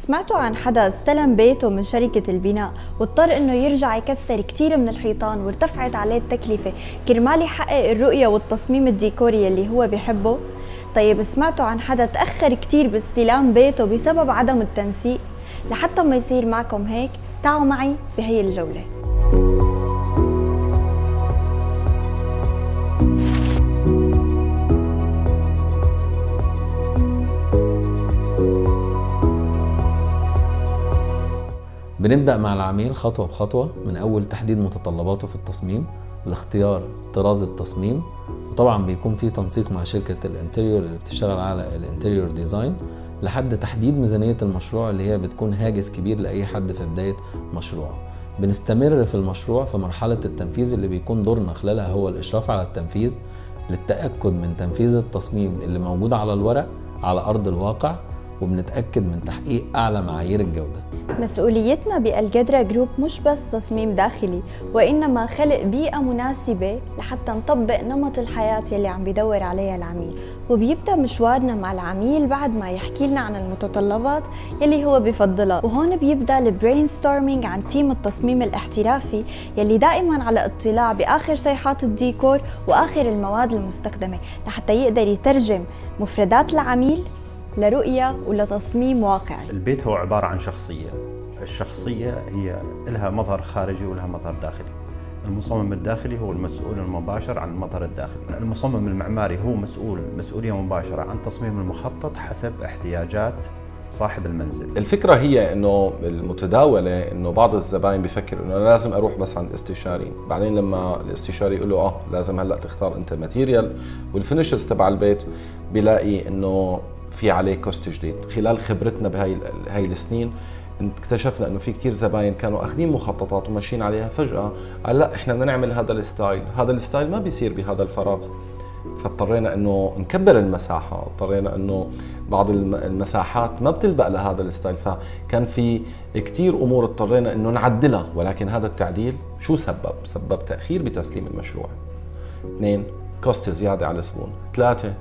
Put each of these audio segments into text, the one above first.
سمعتوا عن حدا استلم بيته من شركة البناء واضطر إنه يرجع يكسر كتير من الحيطان وارتفعت عليه التكلفة كرمال يحقق الرؤية والتصميم الديكوري اللي هو بيحبه؟ طيب سمعتوا عن حدا تأخر كتير باستلام بيته بسبب عدم التنسيق؟ لحتى ما يصير معكم هيك تعوا معي بهي الجولة بنبدأ مع العميل خطوة بخطوة من أول تحديد متطلباته في التصميم لاختيار طراز التصميم وطبعا بيكون في تنسيق مع شركة ال interior اللي بتشتغل على ال interior design لحد تحديد ميزانية المشروع اللي هي بتكون هاجس كبير لأي حد في بداية مشروع بنستمر في المشروع في مرحلة التنفيذ اللي بيكون دورنا خلالها هو الإشراف على التنفيذ للتأكد من تنفيذ التصميم اللي موجود على الورق على أرض الواقع وبنتأكد من تحقيق أعلى معايير الجودة. مسؤوليتنا بالكيدرا group مش بس تصميم داخلي وإنما خلق بيئة مناسبة لحتى نطبق نمط الحياة يلي عم بيدور عليها العميل. وبيبدأ مشوارنا مع العميل بعد ما يحكي لنا عن المتطلبات يلي هو بفضلها. وهون بيبدأ ال brainstorming عند team التصميم الاحترافي يلي دائما على اطلاع بآخر صيحات الديكور وآخر المواد المستخدمة لحتى يقدر يترجم مفردات العميل لرؤية ولتصميم واقعي؟ البيت هو عبارة عن شخصية. الشخصية هي لها مظهر خارجي ولها مظهر داخلي. المصمم الداخلي هو المسؤول المباشر عن المظهر الداخلي. المصمم المعماري هو مسؤول مسؤولية مباشرة عن تصميم المخطط حسب احتياجات صاحب المنزل. الفكرة هي إنه المتداولة إنه بعض الزباين بفكر إنه أنا لازم أروح بس عند استشاري، بعدين لما الاستشاري يقول له آه لازم هلأ تختار أنت ماتيريال وال finishes تبع البيت بيلاقي إنه في عليه cost جديد خلال خبرتنا بهاي هاي السنين اكتشفنا إنه في كثير زباين كانوا أخذين مخططات وماشيين عليها. فجأة قال لا إحنا بدنا نعمل هذا ال style. هذا ال style ما بيصير بهذا الفراغ. فاضطرينا إنه نكبر المساحة. اضطرينا إنه بعض المساحات ما بتلبق لهذا ال style. فكان في كثير أمور اضطرينا إنه نعدلها. ولكن هذا التعديل شو سبب؟ سبب تأخير بتسليم المشروع. اثنين كوست زيادة على الزبون. ثلاثة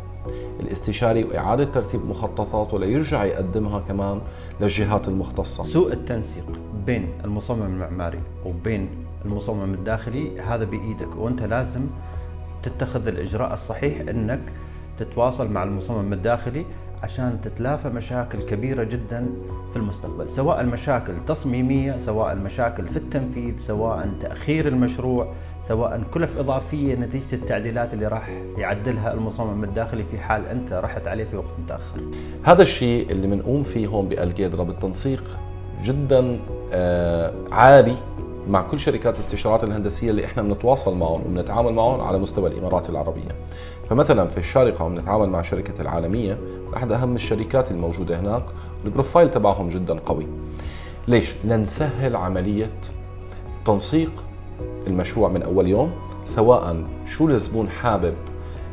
الاستشاري وإعادة ترتيب مخططاته ليرجع يقدمها كمان للجهات المختصة. سوء التنسيق بين المصمم المعماري وبين المصمم الداخلي هذا بإيدك وأنت لازم تتخذ الإجراء الصحيح إنك تتواصل مع المصمم الداخلي عشان تتلافى مشاكل كبيرة جدا في المستقبل سواء المشاكل تصميمية سواء المشاكل في التنفيذ سواء تأخير المشروع سواء كلف إضافية نتيجة التعديلات اللي راح يعدلها المصمم الداخلي في حال أنت رحت عليه في وقت متأخر. هذا الشيء اللي بنقوم فيه هون بالجيدرا بالتنسيق جدا آه عالي مع كل شركات الاستشارات الهندسية اللي إحنا بنتواصل معهم وبنتعامل معهم على مستوى الإمارات العربية. فمثلا في الشارقة بنتعامل مع شركة العالمية احد أهم الشركات الموجودة هناك البروفايل تبعهم جدا قوي. ليش؟ لنسهل عملية تنسيق المشروع من أول يوم سواء شو الزبون حابب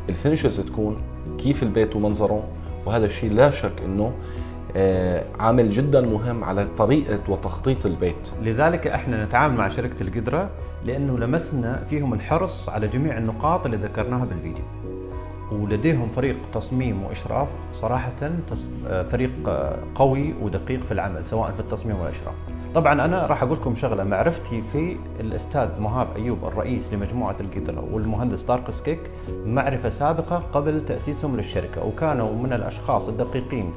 الفينشز تكون كيف البيت ومنظره وهذا الشيء لا شك إنه عامل جدا مهم على طريقة وتخطيط البيت. لذلك إحنا نتعامل مع شركة القدرة لأنه لمسنا فيهم الحرص على جميع النقاط اللي ذكرناها بالفيديو. ولديهم فريق تصميم وإشراف صراحة آه، فريق آه، قوي ودقيق في العمل سواء في التصميم والإشراف. طبعا أنا راح أقول لكم شغلة. معرفتي في الأستاذ مهاب أيوب الرئيس لمجموعة القدره والمهندس طارق سكيك معرفة سابقة قبل تأسيسهم للشركة وكانوا من الأشخاص الدقيقين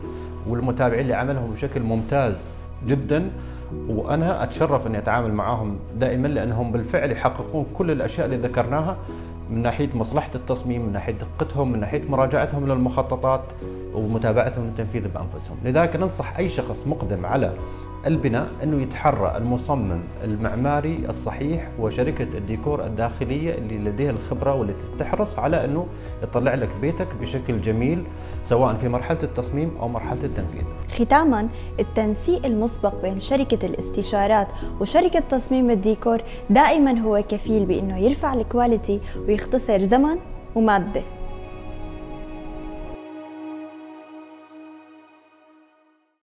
والمتابعين لعملهم بشكل ممتاز جدا. وأنا أتشرف إني أتعامل معاهم دائما لأنهم بالفعل يحققون كل الأشياء اللي ذكرناها من ناحية مصلحة التصميم، من ناحية دقتهم، من ناحية مراجعتهم للمخططات ومتابعتهم للتنفيذ بأنفسهم، لذلك ننصح أي شخص مقدم على البناء أنه يتحرى المصمم المعماري الصحيح وشركة الديكور الداخلية اللي لديها الخبرة واللي تحرص على أنه يطلع لك بيتك بشكل جميل سواء في مرحلة التصميم أو مرحلة التنفيذ. ختاما التنسيق المسبق بين شركة الاستشارات وشركة تصميم الديكور دائما هو كفيل بأنه يرفع ال quality ويختصر زمن ومادة.